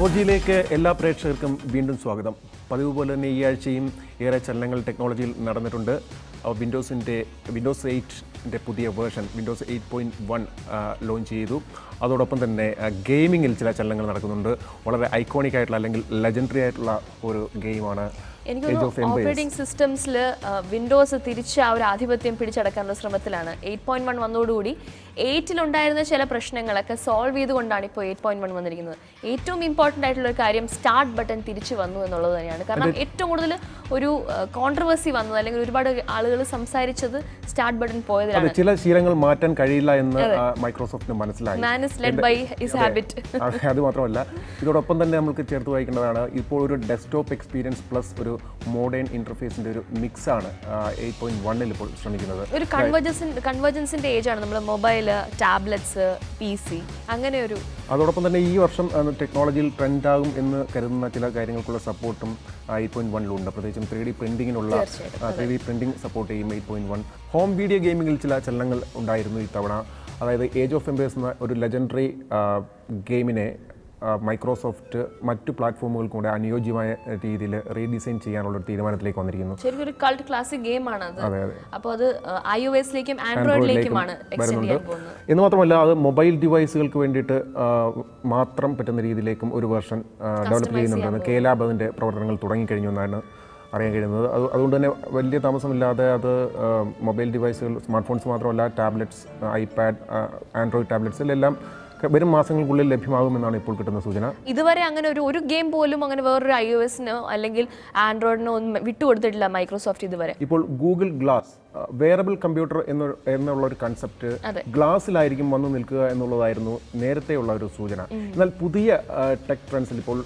ഫോർജിയിലേക്ക് എല്ലാ പ്രേക്ഷകർക്കും വീണ്ടും സ്വാഗതം. പതിവ് പോലെ തന്നെ ഈ ആഴ്ചയും ഏറെ ചലനങ്ങൾ ടെക്നോളജിയിൽ നടന്നിട്ടുണ്ട്. വിൻഡോസിന്റെ വിൻഡോസ് എയ്റ്റിന്റെ പുതിയ version Windows eight point one launch ചെയ്തു. അതോടൊപ്പം തന്നെ ഗെയിമിങ്ങിൽ ചില ചലനങ്ങൾ നടക്കുന്നുണ്ട്. വളരെ ഐക്കോണിക് ആയിട്ടുള്ള അല്ലെങ്കിൽ ലെജൻഡറി ആയിട്ടുള്ള ഒരു ഗെയിമാണ് എനിക്ക് ഓപ്പറേറ്റിംഗ് സിസ്റ്റംസിൽ വിൻഡോസ് തിരിച്ച് ആ ഒരു ആധിപത്യം പിടിച്ചടക്കാനുള്ള ശ്രമത്തിലാണ്. എയ്റ്റ് പോയിന്റ് വൺ വന്നതോടുകൂടി എയ്റ്റിലുണ്ടായിരുന്ന ചില പ്രശ്നങ്ങളൊക്കെ സോൾവ് ചെയ്തുകൊണ്ടാണ് ഇപ്പോൾ എയ്റ്റ് പോയിന്റ് വൺ വന്നിരിക്കുന്നത്. ഏറ്റവും ഇമ്പോർട്ടന്റ് ആയിട്ടുള്ള ഒരു കാര്യം സ്റ്റാർട്ട് ബട്ടൺ തിരിച്ചു വന്നു എന്നുള്ളത് തന്നെയാണ്. കാരണം ഏറ്റവും കൂടുതൽ ഒരു കോൺട്രവേഴ്സി വന്നത് അല്ലെങ്കിൽ ഒരുപാട് ആളുകൾ സംസാരിച്ചത് സ്റ്റാർട്ട് ബട്ടൺ പോയതാണ് പോയതിലാണ് ചില ശീലങ്ങൾ മാറ്റാൻ കഴിയില്ല എന്ന് മൈക്രോസോഫ്റ്റിന് മനസ്സിലായി. Man is led by his habit അത്. മാത്രമല്ല ഇതോടൊപ്പം തന്നെ നമുക്ക് ചേർത്ത് വായിക്കേണ്ടതാണ് ഇപ്പോൾ ഒരു ഡെസ്ക്ടോപ്പ് എക്സ്പീരിയൻസ് പ്ലസ് ഒരു മോഡേൺ ഇന്റർഫേസിന്റെ ഒരു മിക്സ് ആണ് എയ്റ്റ് പോയിന്റ് വണ്ണിൽ ഇപ്പോൾ ശ്രമിക്കുന്നത്. ഒരു കൺവേർജൻസിന്റെ ഏജ് ആണ് നമ്മൾ മൊബൈൽ ടാബ്ലറ്റ്സ് പി സി അങ്ങനെ ഒരു അതോടൊപ്പം തന്നെ ഈ വർഷം ടെക്നോളജിയിൽ ട്രെൻഡ് ആകും എന്ന് കരുതുന്ന ചില കാര്യങ്ങൾക്കുള്ള സപ്പോർട്ടും എയ്റ്റ് പോയിന്റ് വണ്ണിലുണ്ട് പ്രത്യേകിച്ചും ത്രീ ഡി പ്രിന്റിങ്ങിനുള്ള ത്രീ ഡി പ്രിന്റിംഗ് സപ്പോർട്ട് ചെയ്യും eight point one home video ഗെയിമിംഗിൽ ചില ചലനങ്ങൾ ഉണ്ടായിരുന്നു ഇത്തവണ. അതായത് ഏജ് ഓഫ് എംബേഴ്സ് എന്ന ഒരു ലെജൻഡറി ഗെയിമിനെ മൈക്രോസോഫ്റ്റ് മറ്റു പ്ലാറ്റ്ഫോമുകൾക്കും കൂടെ അനുയോജ്യമായ രീതിയിൽ റീഡിസൈൻ ചെയ്യാനുള്ള ഒരു തീരുമാനത്തിലേക്ക് വന്നിരിക്കുന്നു. ശരിക്കും ഒരു കൾട്ട് ക്ലാസിക് ഗെയിം ആണ് അത്. അതെ അപ്പോൾ അത് ഐ ഒ എസിലേക്കും ആൻഡ്രോയിഡിലേക്കുമാണ് വരുന്നുണ്ട്. എന്ന് മാത്രമല്ല അത് മൊബൈൽ ഡിവൈസുകൾക്ക് വേണ്ടിയിട്ട് മാത്രം പറ്റുന്ന രീതിയിലേക്കും ഒരു വേർഷൻ ഡെവലപ്പ് ചെയ്യുന്നുണ്ടെന്ന് കെ ലാബ് അതിന്റെ പ്രവർത്തനങ്ങൾ തുടങ്ങിക്കഴിഞ്ഞു എന്നാണ് അറിയാൻ കഴിയുന്നത്. അത് അതുകൊണ്ട് തന്നെ വലിയ താമസമില്ലാതെ അത് മൊബൈൽ ഡിവൈസുകൾ സ്മാർട്ട് ഫോൺസ് മാത്രമല്ല ടാബ്ലറ്റ്സ് ഐപാഡ് ആൻഡ്രോയിഡ് ടാബ്ലറ്റ്സിലെല്ലാം വരും മാസങ്ങൾക്കുള്ളിൽ ലഭ്യമാകുമെന്നാണ് ഇപ്പോൾ കിട്ടുന്ന സൂചന. ഇതുവരെ അങ്ങനെ ഒരു ഒരു ഗെയിം പോലും അങ്ങനെ വേറൊരു ഐ ഒ എസിനോ അല്ലെങ്കിൽ ആൻഡ്രോയിഡിനോ ഒന്നും വിട്ടുകൊടുത്തിട്ടില്ല മൈക്രോസോഫ്റ്റ് ഇതുവരെ. ഇപ്പോൾ ഗൂഗിൾ ഗ്ലാസ് വേറബിൾ കമ്പ്യൂട്ടർ എന്ന എന്നുള്ള ഒരു കൺസെപ്റ്റ്. ഗ്ലാസ്സിലായിരിക്കും വന്നു നിൽക്കുക എന്നുള്ളതായിരുന്നു നേരത്തെയുള്ള ഒരു സൂചന. എന്നാൽ പുതിയ ടെക് ട്രെൻഡ്സിൽ ഇപ്പോൾ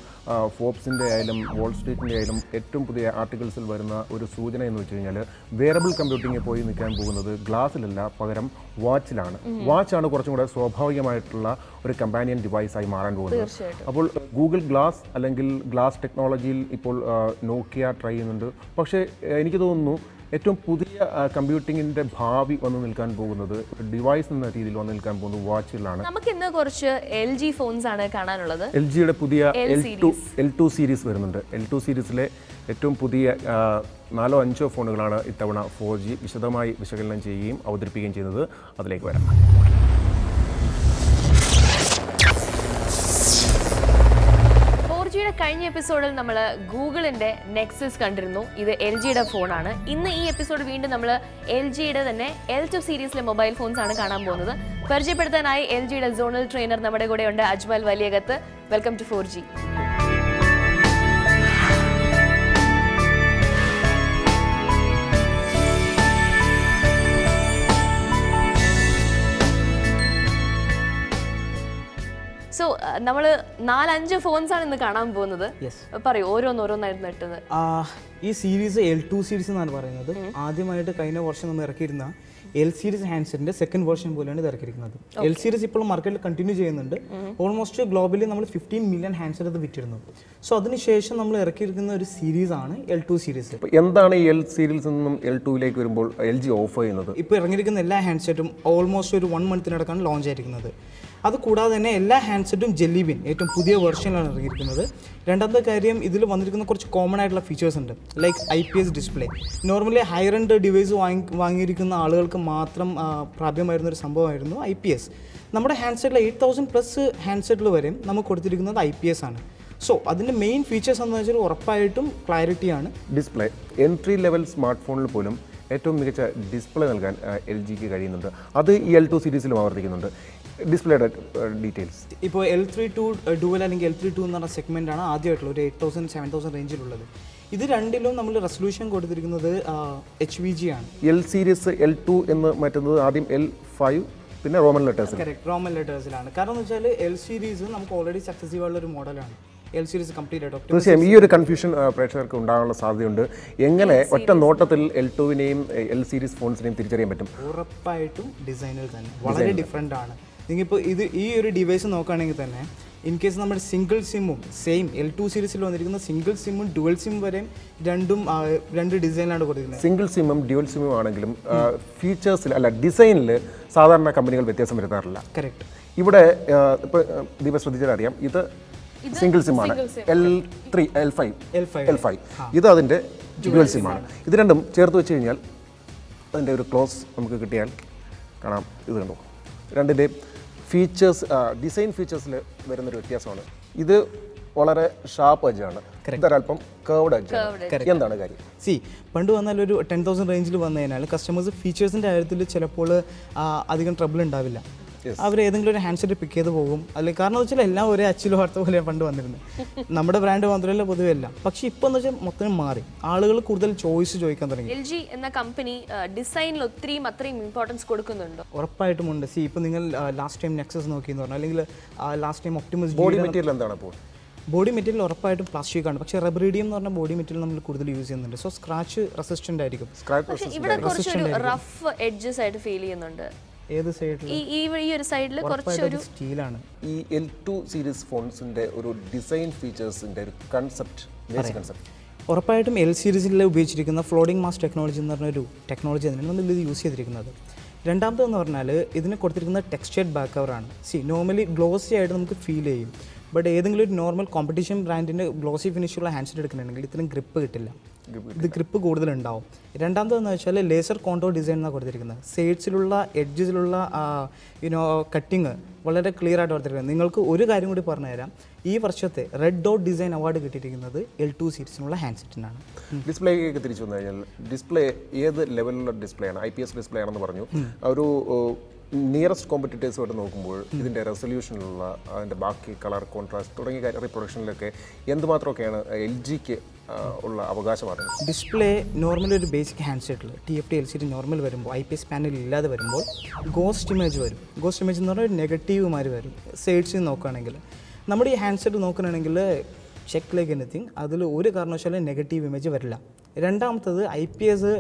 ഫോബ്സിന്റെ ആയാലും വോൾ സ്ട്രീറ്റിന്റെ ആയാലും ഏറ്റവും പുതിയ ആർട്ടിക്കിൾസിൽ വരുന്ന ഒരു സൂചന എന്ന് വെച്ച് കഴിഞ്ഞാൽ വേറബിൾ കമ്പ്യൂട്ടിങ്ങിൽ പോയി നിൽക്കാൻ പോകുന്നത് ഗ്ലാസ്സിലല്ല പകരം വാച്ചിലാണ് വാച്ചാണ് കുറച്ചും കൂടെ സ്വാഭാവികമായിട്ടുള്ള ഒരു കമ്പാനിയൻ ഡിവൈസായി മാറാൻ പോകുന്നത്. അപ്പോൾ ഗൂഗിൾ ഗ്ലാസ് അല്ലെങ്കിൽ ഗ്ലാസ് ടെക്നോളജിയിൽ ഇപ്പോൾ നോക്കിയ ട്രൈ ചെയ്യുന്നുണ്ട്. പക്ഷേ എനിക്ക് തോന്നുന്നു ഏറ്റവും പുതിയ കമ്പ്യൂട്ടിങ്ങിന്റെ ഭാവി വന്നു നിൽക്കാൻ പോകുന്നത് ഡിവൈസ് എന്ന രീതിയിൽ വന്നു നിൽക്കാൻ പോകുന്നത് വാച്ചുകളാണ് നമുക്ക് ഇന്ന് കുറച്ച് എൽ ജി ഫോൺസ് ആണ് കാണാനുള്ളത്. എൽ ജിയുടെ പുതിയ L two L two series വരുന്നുണ്ട്. എൽ ടു സീരീസിലെ ഏറ്റവും പുതിയ നാലോ അഞ്ചോ ഫോണുകളാണ് ഇത്തവണ ഫോർ ജി വിശദമായി വിശകലനം ചെയ്യുകയും അവതരിപ്പിക്കുകയും ചെയ്യുന്നത്. അതിലേക്ക് വരാം. കഴിഞ്ഞ എപ്പിസോഡിൽ നമ്മൾ ഗൂഗിളിന്റെ നെക്സസ് കണ്ടിരുന്നു. ഇത് എൽ ജിയുടെ ഫോണാണ്. ഇന്ന് ഈ എപ്പിസോഡ് വീണ്ടും നമ്മൾ എൽ ജിയുടെ തന്നെ എൽ ടു സീരീസിലെ മൊബൈൽ ഫോൺസ് ആണ് കാണാൻ പോകുന്നത്. പരിചയപ്പെടുത്താനായി എൽ ജിയുടെ സോണൽ ട്രെയിനർ നമ്മുടെ കൂടെ ഉണ്ട് Ajmal Valiyakath. Welcome to four G നമ്മൾ നാലഞ്ച് ഫോൺസ് ആണ് ഇന്ന് കാണാൻ പോകുന്നത്. Yes. പറയൂ ഓരോന്നോരോന്നായിരുന്നു ഇട്ടത്. ആ, ഈ സീരീസ് എൽ ടു സീരീസ് എന്നാണ് പറയുന്നത്. ആദ്യമായിട്ട് കഴിഞ്ഞ വർഷം നമ്മൾ ഇറക്കിയിരുന്ന എൽ സീരീസ് ഹാൻഡ്സെറ്റിന്റെ സെക്കൻഡ് വേർഷൻ പോലെയാണ് ഇത് ഇറക്കിയിരിക്കുന്നത്. എൽ സീരീസ് ഇപ്പോൾ മാർക്കറ്റിൽ കണ്ടിന്യൂ ചെയ്യുന്നുണ്ട്. ഓൾമോസ്റ്റ് ഗ്ലോബലി നമ്മൾ ഫിഫ്റ്റീൻ മില്യൺ ഹാൻഡ്സെറ്റ് അത് വിറ്റിരുന്നു. സോ അതിനുശേഷം നമ്മൾ ഇറക്കിയിരിക്കുന്ന ഒരു സീരീസ് ആണ് എൽ ടു സീരീസ് അപ്പോൾ എന്താണ് ഈ എൽ സീരീസ് നിന്നും എൽ ടുവിലേക്ക് വരുമ്പോൾ എൽ ജി ഓഫ് ചെയ്യുന്നത്? ഇപ്പോൾ ഇറങ്ങിയിരിക്കുന്ന എല്ലാ ഹാൻഡ്സെറ്റും ഓൾമോസ്റ്റ് ഒരു വൺ മന്തിനടക്കാണ് ലോഞ്ച് ആയിരിക്കുന്നത്. അത് കൂടാതെ തന്നെ എല്ലാ ഹാൻഡ്സെറ്റും ജെല്ലിബിൻ ഏറ്റവും പുതിയ വെർഷനിലാണ് ഇറങ്ങിയിരിക്കുന്നത്. രണ്ടാമത്തെ കാര്യം ഇതിൽ വന്നിരിക്കുന്ന കുറച്ച് കോമൺ ആയിട്ടുള്ള ഫീച്ചേഴ്സ് ഉണ്ട്. Like I P S display normally higher end device വാങ്ങി വാങ്ങിയിരിക്കുന്ന ആളുകൾക്ക് മാത്രം പ്രാപ്യമായിരുന്ന ഒരു സംഭവമായിരുന്നു ഐ പി എസ് നമ്മുടെ ഹാൻഡ്സെറ്റിൽ എയ്റ്റ് തൗസൻഡ് പ്ലസ് ഹാൻഡ്സെറ്റിൽ വരെ നമുക്ക് കൊടുത്തിരിക്കുന്നത് ഐ പി എസ് ആണ്. സോ അതിന്റെ മെയിൻ ഫീച്ചേഴ്സ് എന്ന് വെച്ചാൽ ഉറപ്പായിട്ടും ക്ലാരിറ്റിയാണ് ഡിസ്പ്ലേ എൻട്രി ലെവൽ സ്മാർട്ട് ഫോണിൽ പോലും ഏറ്റവും മികച്ച ഡിസ്പ്ലേ നൽകാൻ എൽ ജിക്ക് കഴിയുന്നുണ്ട്. അത് ഈ എൽ ടു സീരീസിലും ആവർത്തിക്കുന്നുണ്ട്. ഡിസ്പ്ലേയുടെ ഡീറ്റെയിൽസ്. ഇപ്പോൾ എൽ ത്രീ ടു ഡുവൽ അല്ലെങ്കിൽ എൽ ത്രീ ടു എന്ന് പറഞ്ഞ സെഗ്മെന്റ് ആണ് ആദ്യമായിട്ടുള്ള ഒരു എയ്റ്റ് തൗസൻഡ് സെവൻ തൗസൻഡ് റേഞ്ചിലുള്ളത് ഇത് രണ്ടിലും നമ്മൾ റെസൊല്യൂഷൻ കൊടുത്തിരിക്കുന്നത് എച്ച് വി ജി ആണ്. എൽ സീരീസ് എൽ ടു എന്ന് മാറ്റുന്നത് ആദ്യം എൽ ഫൈവ് പിന്നെ റോമൻ ലെറ്റേഴ്സ് കറക്റ്റ് റോമൻ ലെറ്റേഴ്സിലാണ് കാരണം എന്ന് വെച്ചാൽ എൽ സീരീസ് നമുക്ക് ഓൾറെഡി സക്സസീവ് ഉള്ള ഒരു മോഡലാണ് എൽ സീരീസ് കംപ്ലീറ്റ് ആയിട്ട് തീർച്ചയായും ഈ ഒരു കൺഫ്യൂഷൻ പ്രേക്ഷകർക്ക് ഉണ്ടാകാനുള്ള സാധ്യതയുണ്ട്. എങ്ങനെ ഒറ്റ നോട്ടത്തിൽ എൽ ടുവിനെയും എൽ സീരീസ് ഫോൺസിനെയും തിരിച്ചറിയാൻ പറ്റും? ഉറപ്പായിട്ടും ഡിസൈനിൽ തന്നെ. വളരെ ഡിഫറെന്റ് ആണ്. നിങ്ങളിപ്പോൾ ഇത് ഈ ഒരു ഡിവൈസ് നോക്കുകയാണെങ്കിൽ തന്നെ ഇൻ കേസ് നമ്മുടെ സിംഗിൾ സിമ്മും സെയിം എൽ ടു സീരീസിൽ വന്നിരിക്കുന്ന സിംഗിൾ സിമ്മും ഡുവൽ സിം വരെയും രണ്ടും രണ്ട് ഡിസൈനിലാണ് കൊടുക്കുന്നത് സിംഗിൾ സിമ്മും ഡ്യുവൽ സിമ്മും ആണെങ്കിലും ഫീച്ചേഴ്സിൽ അല്ല ഡിസൈനിൽ സാധാരണ കമ്പനികൾ വ്യത്യാസം വരുത്താറില്ല. കറക്റ്റ് ഇവിടെ ഇപ്പോൾ ദീപ ശ്രദ്ധിച്ചാൽ അറിയാം ഇത് single സിമ്മാണ് L three L five L5. L five ഇത് അതിന്റെ ഡ്യുവൽ സിമ്മാണ് ഇത് രണ്ടും ചേർത്ത് വെച്ച് കഴിഞ്ഞാൽ അതിന്റെ ഒരു ക്ലോസ് നമുക്ക് കിട്ടിയാൽ കാണാം. ഇത് കണ്ടു? രണ്ടിന്റെ ഫീച്ചേഴ്സ് ഡിസൈൻ ഫീച്ചേഴ്സിൽ വരുന്നൊരു വ്യത്യാസമാണ്. ഇത് വളരെ ഷാർപ്പ് എഡ്ജാണ് ഇതൊരല്പം കേർവ്ഡ് എഡ്ജ് എന്താണ് കാര്യം? സി പണ്ട് വന്നാൽ ഒരു ടെൻ തൗസൻഡ് റേഞ്ചിൽ വന്നു കഴിഞ്ഞാൽ കസ്റ്റമേഴ്സ് ഫീച്ചേഴ്സിന്റെ കാര്യത്തിൽ ചിലപ്പോൾ അധികം ട്രബിൾ ഉണ്ടാവില്ല. അവർ ഏതെങ്കിലും ഒരു ഹാൻഡ്സെറ്റ് പിക്ക് ചെയ്ത് പോകും. അല്ലെങ്കിൽ കാരണം എന്ന് വെച്ചാൽ എല്ലാം ഒരേ അച്ചിലോ അടുത്ത പോലെ പണ്ട് വന്നിരുന്നത്. നമ്മുടെ ബ്രാൻഡ് മാത്രമല്ല പൊതുവെ എല്ലാം പക്ഷേ ഇപ്പോൾ എന്ന് വെച്ചാൽ മൊത്തം മാറി. ആളുകൾ കൂടുതൽ ചോയ്സ് ചോദിക്കാൻ തുടങ്ങി. എൽ ജി എന്ന കമ്പനി ഡിസൈനിൽ ഒത്തിരിയും അത്രയും ഇമ്പോർട്ടൻസ് കൊടുക്കുന്നുണ്ടോ? ഉറപ്പായിട്ടും ഉണ്ട്. സി ഇപ്പം നിങ്ങൾ ലാസ്റ്റ് ടൈം നെക്സസ് നോക്കി എന്ന് പറഞ്ഞാൽ അല്ലെങ്കിൽ last time Optimus body material എന്താണ് അപ്പോൾ ബോഡി മെറ്റീരിയൽ ഉറപ്പായിട്ടും പ്ലാസ്റ്റിക് ആണ്. പക്ഷേ റബ്രീഡിയം എന്ന് പറഞ്ഞ ബോഡി മെറ്റീരിയൽ നമ്മൾ കൂടുതൽ യൂസ് ചെയ്യുന്നുണ്ട്. സോ സ്ക്രാച്ച് റെസിസ്റ്റന്റ് ആയിരിക്കും. ഇവിടെ കുറച്ചൊരു റഫ് എഡ്ജസ് ആയിട്ട് ഫീൽ ചെയ്യുന്നുണ്ട്. ഏത് സൈഡിൽ ഈ ഒരു സൈഡിൽ കുറച്ചൊരു സ്റ്റീലാണ്. ഈ എൽ ടു സീരീസ് ഫോൺസിന്റെ ഒരു ഡിസൈൻ ഫീച്ചേഴ്സിന്റെ ഒരു കൺസെപ്റ്റ് കൺസെപ്റ്റ് ഉറപ്പായിട്ടും എൽ സീരീസിൽ ഉപയോഗിച്ചിരിക്കുന്ന ഫ്ലോഡിംഗ് മാസ് ടെക്നോളജി എന്ന് പറഞ്ഞൊരു ടെക്നോളജി തന്നെയാണ് നമ്മൾ ഇത് യൂസ് ചെയ്തിരിക്കുന്നത്. രണ്ടാമതെന്ന് പറഞ്ഞാൽ ഇതിന് കൊടുത്തിരിക്കുന്ന ടെക്സ്റ്റേഡ് ബാക്ക് കവറാണ് സി നോർമലി ഗ്ലോസി ആയിട്ട് നമുക്ക് ഫീൽ ചെയ്യും. ബട്ട് ഏതെങ്കിലും ഒരു നോർമൽ കോമ്പറ്റീഷൻ ബ്രാൻഡിന്റെ ഗ്ലോസി ഫിനിഷുള്ള ഹാൻഡ്സെറ്റ് എടുക്കുന്നുണ്ടെങ്കിൽ ഇത്രയും ഗ്രിപ്പ് കിട്ടില്ല. ഇത് ഗ്രിപ്പ് കൂടുതലുണ്ടാവും. രണ്ടാമതെന്ന് വെച്ചാൽ ലേസർ കോണ്ടോ ഡിസൈൻ എന്നാണ് കൊടുത്തിരിക്കുന്നത്. സൈഡ്സിലുള്ള എഡ്ജസിലുള്ള യുനോ കട്ടിങ് വളരെ ക്ലിയർ ആയിട്ട് കൊടുത്തിരിക്കുന്നത്. നിങ്ങൾക്ക് ഒരു കാര്യം കൂടി പറഞ്ഞുതരാം. ഈ വർഷത്തെ റെഡ് ഡോട്ട് ഡിസൈൻ അവാർഡ് കിട്ടിയിരിക്കുന്നത് എൽ ടു സീരീസിനുള്ള ഹാൻഡ്സെറ്റിനാണ് ഡിസ്പ്ലേക്ക് തിരിച്ചു വന്നു കഴിഞ്ഞാൽ ഡിസ്പ്ലേ ഏത് ലെവലിലുള്ള ഡിസ്പ്ലേ ആണ്? ഐ പി എസ് ഡിസ്പ്ലേ ആണെന്ന് പറഞ്ഞു. ഒരു നിയറസ്റ്റ് കോമ്പറ്റീറ്റേഴ്സുമായിട്ട് നോക്കുമ്പോൾ ഇതിന്റെ റെസൊല്യൂഷനിലുള്ള അതിന്റെ ബാക്കി കളർ കോൺട്രാസ്റ്റ് തുടങ്ങിയ റീപ്രൊഡക്ഷനിലൊക്കെ എന്തുമാത്രമൊക്കെയാണ് എൽ ജിക്ക് ഉള്ള അവകാശമാണ്. ഡിസ്പ്ലേ നോർമലി ഒരു basic ഹാൻഡ്സെറ്റിൽ T F T L C T normal വരുമ്പോൾ ഐ പി എസ് പാനൽ ഇല്ലാതെ വരുമ്പോൾ ഗോസ്റ്റ് ഇമേജ് വരും. ഗോസ്റ്റ് ഇമേജ് എന്ന് പറഞ്ഞാൽ ഒരു നെഗറ്റീവ് നെഗറ്റീവുമാര് വരും. സൈഡ്സിൽ നോക്കുകയാണെങ്കിൽ നമ്മുടെ ഈ ഹാൻഡ്സെറ്റ് നോക്കുകയാണെങ്കിൽ ചെക്ക് ലൈക്ക് എനിത്തിങ് അതിൽ ഒരു കാരണവശാലും നെഗറ്റീവ് ഇമേജ് വരില്ല. രണ്ടാമത്തത് ഐ പി എസ്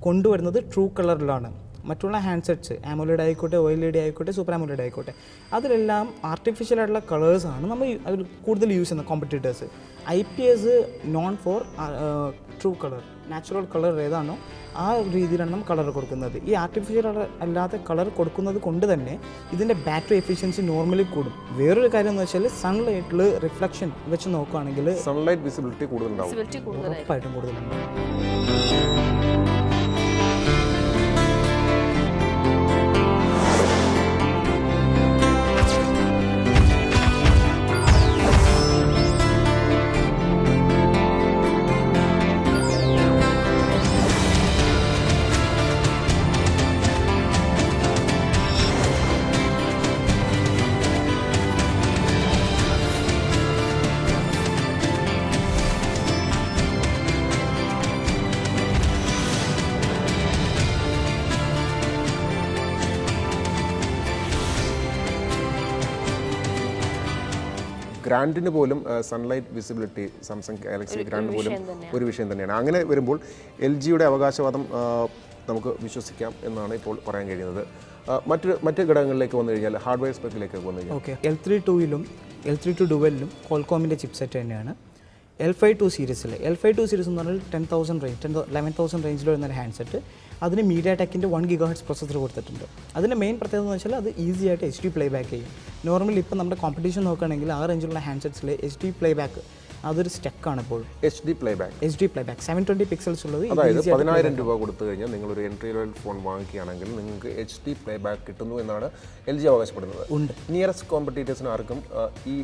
കൊണ്ടുവരുന്നത് ട്രൂ കളറിലാണ് മറ്റുള്ള ഹാൻഡ്സെറ്റ്സ് ആമോലഡ് ആയിക്കോട്ടെ ഓയിൽ ഡി ആയിക്കോട്ടെ സൂപ്പർ ആമോലഡ് ആയിക്കോട്ടെ. അതിലെല്ലാം ആർട്ടിഫിഷ്യൽ ആയിട്ടുള്ള കളേഴ്സാണ് നമ്മൾ അതിൽ കൂടുതൽ യൂസ് ചെയ്യുന്ന competitors I P S known for true colour natural colour ഏതാണോ ആ രീതിയിലാണ് നമ്മൾ കളർ കൊടുക്കുന്നത്. ഈ ആർട്ടിഫിഷ്യൽ അല്ലാത്ത കളർ കൊടുക്കുന്നത് കൊണ്ട് തന്നെ ഇതിന്റെ ബാറ്ററി എഫിഷ്യൻസി നോർമലി കൂടും. വേറൊരു കാര്യം എന്ന് വെച്ചാൽ സൺലൈറ്റിൽ റിഫ്ലക്ഷൻ വെച്ച് നോക്കുകയാണെങ്കിൽ സൺലൈറ്റ് വിസിബിലിറ്റി കൂടുതലുണ്ടാവും. ഉറപ്പായിട്ടും കൂടുതലുണ്ട് ഗ്രാൻഡിന് പോലും sunlight visibility Samsung Galaxy Grand പോലും ഒരു വിഷയം തന്നെയാണ്. അങ്ങനെ വരുമ്പോൾ എൽ ജിയുടെ അവകാശവാദം നമുക്ക് വിശ്വസിക്കാം എന്നാണ് ഇപ്പോൾ പറയാൻ കഴിയുന്നത്. മറ്റു മറ്റ് മറ്റ് ഘടകങ്ങളിലേക്ക് വന്നു കഴിഞ്ഞാൽ ഹാർഡ്വെയർ സ്പെക്കിലേക്ക് വന്നു കഴിഞ്ഞാൽ. ഓക്കെ. എൽ ത്രീ ടൂയിലും എൽ ത്രീ ടു ഡുവലിലും കോൾകോമിന്റെ ചിപ്സെറ്റ് തന്നെയാണ്. എൽ ഫൈവ് ടു സീരീസിൽ എൽ ഫൈവ് ടു സീരീസ് എന്ന് പറഞ്ഞാൽ ten thousand range ten eleven thousand റേഞ്ചിൽ വരുന്ന ഒരു ഹാൻഡ്സെറ്റ് അതിന് മീഡിയ ടെക്കിന്റെ വൺ ഗിഗാ ഹെഡ്സ് പ്രൊസസർ കൊടുത്തിട്ടുണ്ട്. അതിന്റെ മെയിൻ പ്രത്യേകത എന്ന് വെച്ചാൽ അത് ഈസി ആയിട്ട് എച്ച് ഡി പ്ലേ ബാക്ക് ചെയ്യും. നോർമലി ഇപ്പോൾ നമ്മുടെ കോമ്പറ്റീഷൻ നോക്കുകയാണെങ്കിൽ ആ റേഞ്ചിലുള്ള ഹാൻഡ്സെറ്റ്സിൽ എച്ച് ഡി പ്ലേ ബാക്ക് അതൊരു സ്റ്റെക്കാണ് ഇപ്പോൾ. H D playback H D playback seven twenty pixels ഉള്ളത് അതായത് പതിനായിരം രൂപ കൊടുത്തു കഴിഞ്ഞാൽ നിങ്ങൾ ഒരു എൻട്രി ലെവൽ ഫോൺ വാങ്ങിക്കുകയാണെങ്കിൽ നിങ്ങൾക്ക് എച്ച് ഡി പ്ലേ ബാക്ക് കിട്ടുന്നു എന്നാണ് എൽ ജി അവകാശപ്പെടുന്നത്. ഉണ്ട്. നിയറസ്റ്റ് കോമ്പറ്റീറ്റേഴ്സിന് ആർക്കും ഈ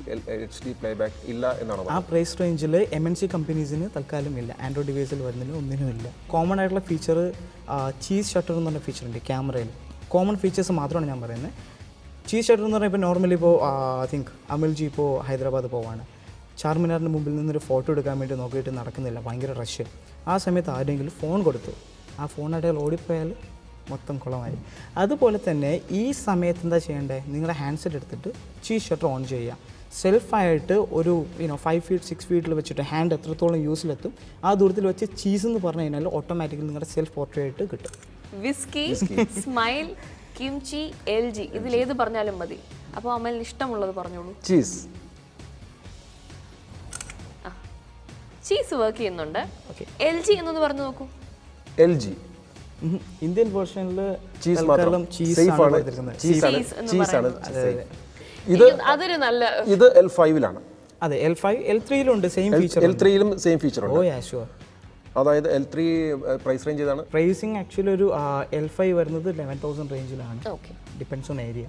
എച്ച് ഡി പ്ലേ ബാക്ക് ഇല്ല എന്നാണ് ആ പ്രൈസ് റേഞ്ചിൽ എം എൻ സി കമ്പനീസിന് തൽക്കാലം ഇല്ല. ആൻഡ്രോയിഡ് ഡിവൈസിൽ വരുന്നതിന് ഒന്നിനും ഇല്ല. കോമൺ ആയിട്ടുള്ള ഫീച്ചർ ചീസ് ഷട്ടർ എന്ന് പറഞ്ഞ ഫീച്ചർ ഉണ്ട് ക്യാമറയിൽ കോമൺ ഫീച്ചേഴ്സ് മാത്രമാണ് ഞാൻ പറയുന്നത്. ചീസ് ഷട്ടർ എന്ന് പറഞ്ഞാൽ ഇപ്പോൾ നോർമലി ഇപ്പോൾ ഐ തിങ്ക് അമിൽജി ഇപ്പോൾ ഹൈദരാബാദ് പോവാണ്. ചാർമിനാറിന്റെ മുമ്പിൽ നിന്നൊരു ഫോട്ടോ എടുക്കാൻ വേണ്ടി നോക്കിയിട്ട് നടക്കുന്നില്ല. ഭയങ്കര റഷ് ആ സമയത്ത് ആരെങ്കിലും ഫോൺ കൊടുത്തു. ആ ഫോൺ ഫോണായിട്ട് ഓടിപ്പോയാൽ മൊത്തം കുളമായി. അതുപോലെ തന്നെ ഈ സമയത്ത് എന്താ ചെയ്യേണ്ടത് നിങ്ങളുടെ ഹാൻഡ്സെറ്റ് എടുത്തിട്ട് ചീ ഷട്ടർ ഓൺ ചെയ്യുക. സെൽഫായിട്ട് ഒരു യുനോ ഫൈവ് ഫീറ്റ് സിക്സ് ഫീറ്റിൽ വെച്ചിട്ട് ഹാൻഡ് എത്രത്തോളം യൂസിലെത്തും ആ ദൂരത്തിൽ വെച്ച് ചീസ് എന്ന് പറഞ്ഞു കഴിഞ്ഞാൽ ഓട്ടോമാറ്റിക്കലി നിങ്ങളുടെ സെൽഫ് പോർട്രേറ്റ് കിട്ടും. Whisky smile kimchi L G ഇതിലേത് പറഞ്ഞാലും മതി. അപ്പോൾ അമലിന് ഇഷ്ടമുള്ളത് പറഞ്ഞോളൂ. ചീസ് ചീസ് വർക്ക് ചെയ്യുന്നുണ്ട്. എൽ ജി എന്നൊന്ന് പറഞ്ഞു നോക്കൂ. എൽ ജി ഇന്ത്യൻ വേർഷനിൽ ചീസ് മാത്രം. ചീസ് സേഫ് ആണ്. ചീസ് ആണ്. എന്ന് ചീസ് ആണ്. ഇത് അതൊരു നല്ല ഇത് എൽ ഫൈവിലാണ് അതെ എൽ ഫൈവ് എൽ ത്രീയിലുണ്ട് സെയിം ഫീച്ചർ എൽ ത്രീയിലും സെയിം ഫീച്ചർ ഓ ഉണ്ട്. യാ ഷുവർ അതായത് എൽ ത്രീ പ്രൈസ് റേഞ്ച് ഏതാണ്? പ്രൈസിങ് ആക്ച്വലി ഒരു എൽ ഫൈവ് വരുന്നത് ലെവൻ തൗസൻഡ് റേഞ്ചിലാണ് okay depends on area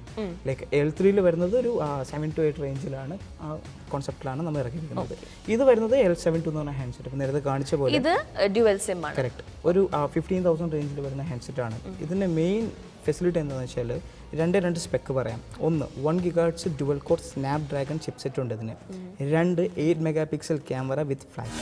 like L ത്രീയിൽ വരുന്നത് ഒരു സെവൻ ടു എയ്റ്റ് റേഞ്ചിലാണ് ആ കോൺസെപ്റ്റിലാണ് നമ്മൾ ഇറക്കിയിരിക്കുന്നത്. ഇത് വരുന്നത് എൽ സെവൻ ടു എന്ന് പറഞ്ഞ ഹാൻഡ്സെറ്റ് സെറ്റ് നേരത്തെ കാണിച്ച പോലെ. ഇത് ഡ്യുവൽ സിം ആണ്. കറക്റ്റ് ഒരു ഫിഫ്റ്റീൻ തൗസൻഡ് റേഞ്ചിൽ വരുന്ന ഹാൻഡ്സെറ്റ് ആണ്. ഇതിന്റെ മെയിൻ ഫെസിലിറ്റി എന്താണെന്ന് വെച്ചാൽ രണ്ട് രണ്ട് സ്പെക്ക് പറയാം. ഒന്ന് one gigahertz dual core Snapdragon chipset ഉണ്ട് ഇതിന്. രണ്ട് eight mega pixel camera with flash